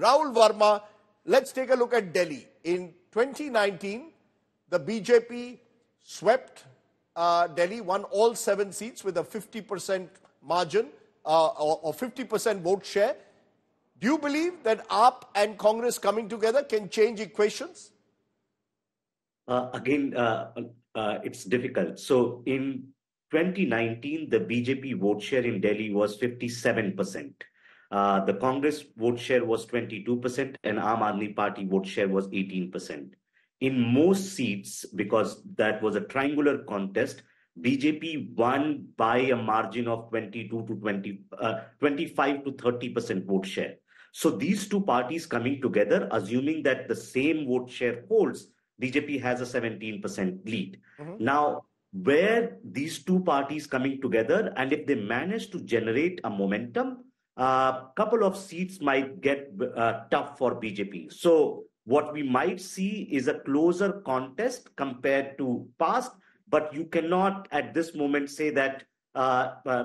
Rahul Verma, let's take a look at Delhi. In 2019, the BJP swept uh, Delhi, won all seven seats with a 50% margin uh, or, or 50% vote share. Do you believe that AAP and Congress coming together can change equations? Uh, again, uh, uh, it's difficult. So in 2019, the BJP vote share in Delhi was 57%. Uh, the Congress vote share was 22% and Aam Aadmi Party vote share was 18%. In most seats, because that was a triangular contest, BJP won by a margin of 22 to 20, uh, 25 to 30% vote share. So these two parties coming together, assuming that the same vote share holds, BJP has a 17% lead. Mm-hmm. Now, where these two parties coming together, and if they manage to generate a momentum, a couple of seats might get uh, tough for BJP. So what we might see is a closer contest compared to past, but you cannot at this moment say that uh, uh,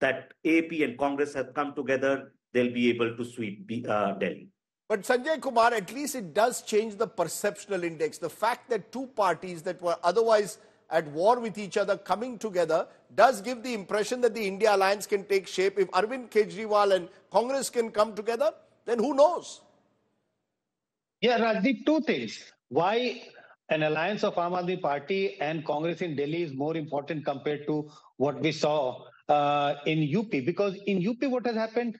that AP and Congress have come together, they'll be able to sweep uh, Delhi. But Sanjay Kumar, at least it does change the perceptional index. The fact that two parties that were otherwise at war with each other coming together does give the impression that the India alliance can take shape. If Arvind Kejriwal and Congress can come together, then who knows? Yeah, Rajdeep, two things. Why an alliance of Aam Aadmi Party and Congress in Delhi is more important compared to what we saw uh, in UP. Because in UP, what has happened?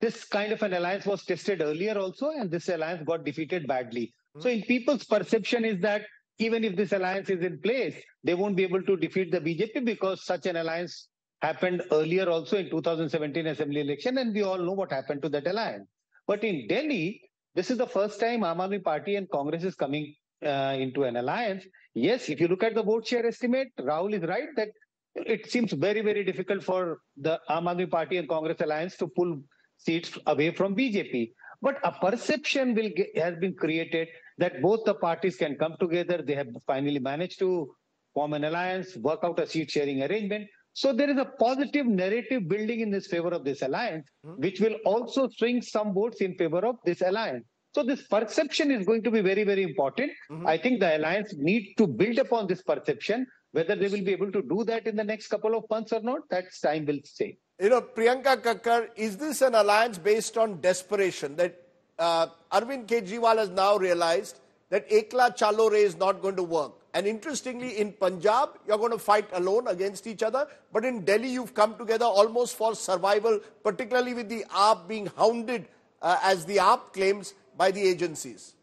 this kind of an alliance was tested earlier also, and this alliance got defeated badly. Mm-hmm. So, in people's perception, is that even if this alliance is in place, they won't be able to defeat the BJP because such an alliance happened earlier also in 2017 assembly election, and we all know what happened to that alliance. But in Delhi, this is the first time Aam Aadmi Party and Congress is coming uh, into an alliance. Yes, if you look at the vote share estimate, Rahul is right that it seems very, very difficult for the Aam Aadmi Party and Congress alliance to pull seats away from BJP. But a perception will get, has been created that both the parties can come together. They have finally managed to form an alliance, work out a seat sharing arrangement. So there is a positive narrative building in this favor of this alliance, mm-hmm. which will also swing some votes in favor of this alliance. So this perception is going to be very, very important. Mm-hmm. I think the alliance need to build upon this perception. Whether they will be able to do that in the next couple of months or not, that's time will say you know, Priyanka Kakkar, is this an alliance based on desperation that uh, Arvind Kejriwal has now realized that Ekla Chalo Re is not going to work? And interestingly, in Punjab, you're going to fight alone against each other. But in Delhi, you've come together almost for survival, particularly with the AAP being hounded, uh, as the AAP claims, by the agencies.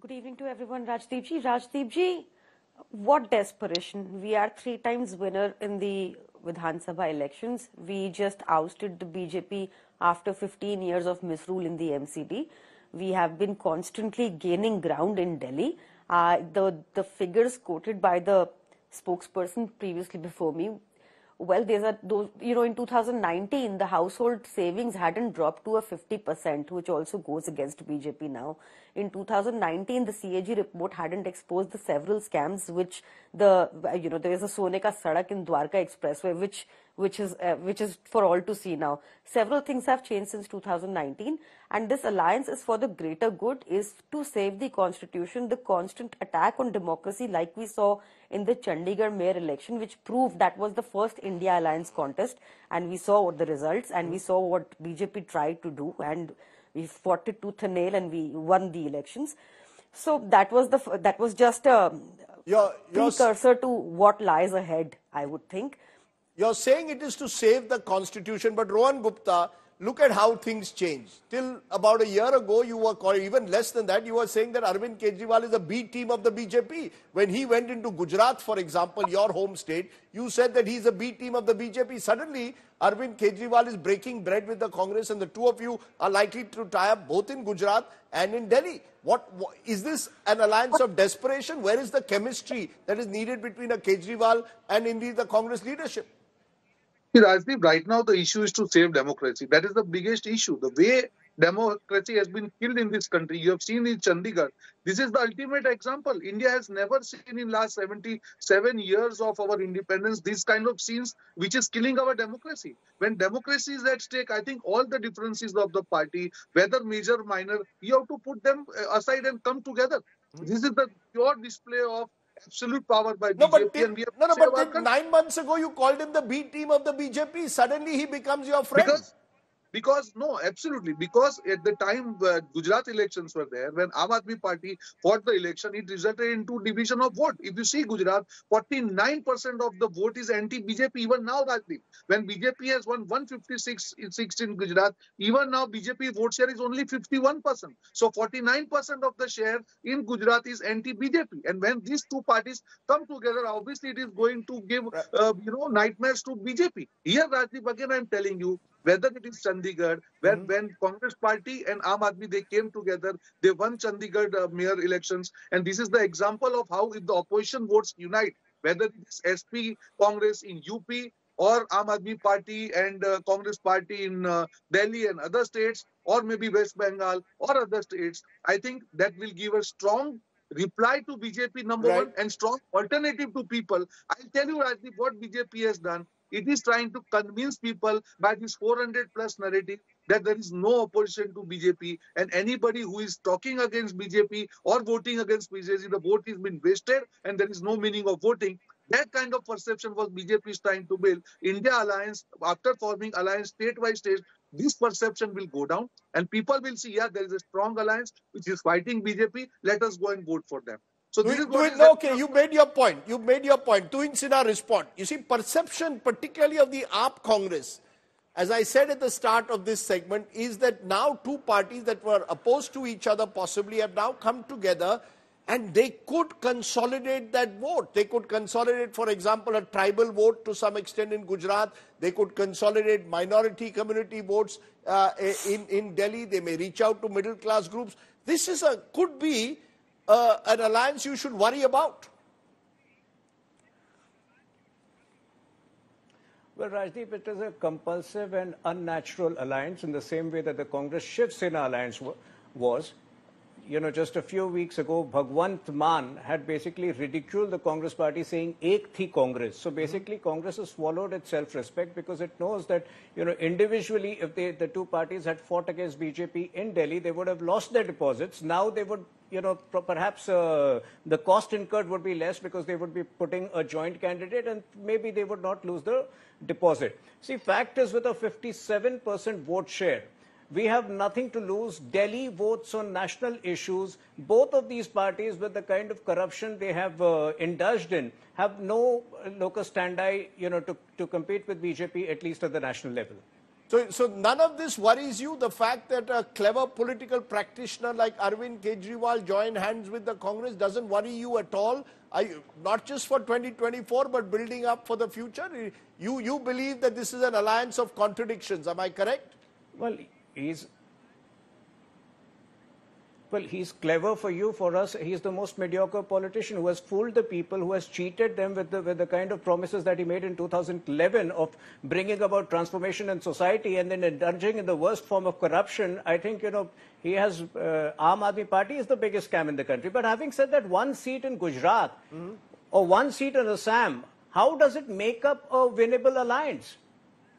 Good evening to everyone. Rajdeep ji. Rajdeepji. Rajdeepji, what desperation. We are three times winner in the Vidhan Sabha elections. We just ousted the BJP after 15 years of misrule in the MCD. We have been constantly gaining ground in Delhi. Uh, the, the figures quoted by the spokesperson previously before me well, there's a those you know in 2019 the household savings hadn't dropped to a 50%, which also goes against BJP now. In 2019, the CAG report hadn't exposed the several scams, which the you know there is a Soneka Sadak in Dwarka Expressway, which which is uh, which is for all to see now. Several things have changed since 2019, and this alliance is for the greater good, is to save the constitution. The constant attack on democracy, like we saw in the Chandigarh mayor election, which proved that was the first India alliance contest, and we saw what the results, and we saw what BJP tried to do, and we fought it tooth and nail, and we won the elections. So that was the that was just a precursor to what lies ahead, I would think. You're saying it is to save the constitution, but Rohan Gupta, look at how things change. Till about a year ago, you were even less than that, you were saying that Arvind Kejriwal is a B team of the BJP. When he went into Gujarat, for example, your home state, you said that he's a B team of the BJP. Suddenly, Arvind Kejriwal is breaking bread with the Congress, and the two of you are likely to tie up both in Gujarat and in Delhi. What, what is this an alliance of desperation? Where is the chemistry that is needed between a Kejriwal and indeed the Congress leadership? Rajdeep, right now the issue is to save democracy. That is the biggest issue. The way democracy has been killed in this country. You have seen in Chandigarh. This is the ultimate example. India has never seen in last 77 years of our independence these kind of scenes which is killing our democracy. When democracy is at stake, I think all the differences of the party, whether major, minor, you have to put them uh, aside and come together. This is the pure display of absolute power by No, BJP but, we no, no, but nine months ago you called him the B team of the BJP. Suddenly he becomes your friend. Because, because no, absolutely. Because at the time uh, Gujarat elections were there, when Aam Aadmi Party fought the election, it resulted into division of vote. If you see Gujarat, 49% of the vote is anti-BJP. Even now, Rajdeep, when BJP has won 156 in six in Gujarat, even now BJP vote share is only 51%. So 49% of the share in Gujarat is anti-BJP. And when these two parties come together, obviously it is going to give uh, you know nightmares to BJP. Here, Rajdeep, again, I'm telling you, whether it is Chandigarh, where when Congress Party and Aam Aadmi they came together, they won Chandigarh uh, mayor elections, and this is the example of how if the opposition votes unite, whether it's SP Congress in UP or Aam Aadmi Party and uh, Congress Party in uh, Delhi and other states, or maybe West Bengal or other states, I think that will give a strong reply to BJP number Right. one and strong alternative to people. I'll tell you, Rajdeep, what BJP has done. It is trying to convince people by this 400 plus narrative that there is no opposition to BJP and anybody who is talking against BJP or voting against BJP, the vote has been wasted and there is no meaning of voting. That kind of perception was BJP is trying to build. India Alliance, after forming alliance state by state, this perception will go down and people will see, yeah, there is a strong alliance which is fighting BJP. Let us go and vote for them. So this is what Tuhin- is no, okay, you made your point. You made your point. Tuhin Sinha respond. You see, perception, particularly of the AAP Congress, as I said at the start of this segment, is that now two parties that were opposed to each other possibly have now come together and they could consolidate that vote. They could consolidate, for example, a tribal vote to some extent in Gujarat. They could consolidate minority community votes uh, in, in Delhi. They may reach out to middle class groups. This is a could be uh, an alliance you should worry about. Well, Rajdeep, it is a compulsive and unnatural alliance in the same way that the Congress Shiv Sena alliance was. You know, just a few weeks ago, Bhagwant Mann had basically ridiculed the Congress party saying, Ek thi Congress. So basically, Congress has swallowed its self-respect because it knows that, you know, individually, if they, the two parties had fought against BJP in Delhi, they would have lost their deposits. Now they would you know, per- perhaps uh, the cost incurred would be less because they would be putting a joint candidate and maybe they would not lose the deposit. See, fact is with a 57% vote share, we have nothing to lose. Delhi votes on national issues. Both of these parties, with the kind of corruption they have uh, indulged in, have no uh, locus standi, you know, to, to compete with BJP, at least at the national level. So, so none of this worries you. The fact that a clever political practitioner like Arvind Kejriwal joined hands with the Congress doesn't worry you at all. You, not just for 2024, but building up for the future. You you believe that this is an alliance of contradictions. Am I correct? Well, he's well, he's clever for you, for us. He's the most mediocre politician who has fooled the people, who has cheated them with the, with the kind of promises that he made in 2011 of bringing about transformation in society and then indulging in the worst form of corruption. I think, you know, he has, uh, Aam Aadmi Party is the biggest scam in the country. But having said that, one seat in Gujarat or one seat in Assam, how does it make up a winnable alliance?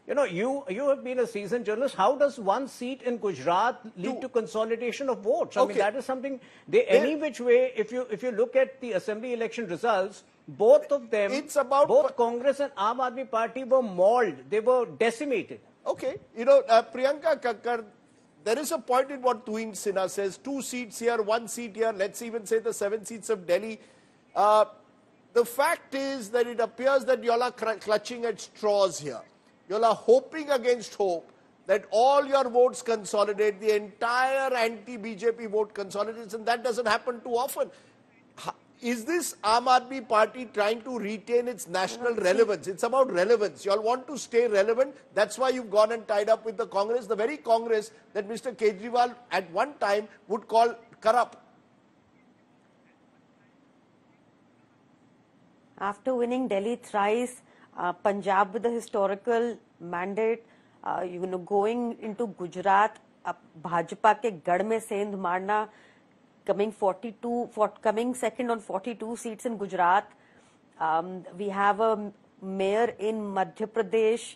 You know, you you have been a seasoned journalist. How does one seat in Gujarat lead to consolidation of votes? I Okay. mean, that is something. They any which way. If you if you look at the assembly election results, both of them, It's about- both Congress and Aam Aadmi Party were mauled. They were decimated. Okay. You know, uh, Priyanka Kakkar, there is a point in what Tuhin Sinha says two seats here, one seat here, let's even say the seven seats of Delhi. Uh, the fact is that it appears that you all are cr- clutching at straws here. You are hoping against hope that all your votes consolidate, the entire anti BJP vote consolidates, and that doesn't happen too often. Is this Aam Aadmi Party trying to retain its national uh, relevance? It's about relevance. You all want to stay relevant. That's why you've gone and tied up with the Congress, the very Congress that Mr. Kejriwal at one time would call corrupt. After winning Delhi thrice, uh, Punjab with the historical mandate, uh, you know, going into Gujarat, uh, Bhajpa ke gad mein sendh marna, coming 42, for, coming second on 42 seats in Gujarat. Um, we have a mayor in Madhya Pradesh.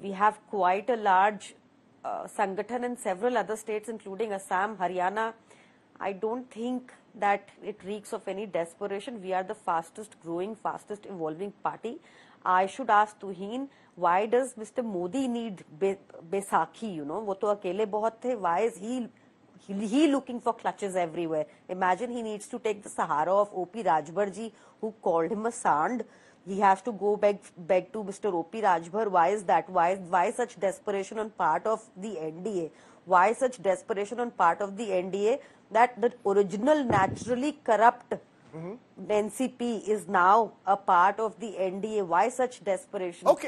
We have quite a large uh, Sangathan in several other states, including Assam, Haryana. I don't think that it reeks of any desperation. We are the fastest growing, fastest evolving party i should ask Tuhin why does mr modi need Be- besakhi you know the why is he he, looking for clutches everywhere. Imagine he needs to take the Sahara of O.P. Rajbhar ji, who called him a sand. He has to go beg, beg to Mr. O.P. Rajbhar. Why is that? Why, why such desperation on part of the NDA? Why such desperation on part of the NDA that the original naturally corrupt Mm-hmm. NCP is now a part of the NDA? Why such desperation? Okay.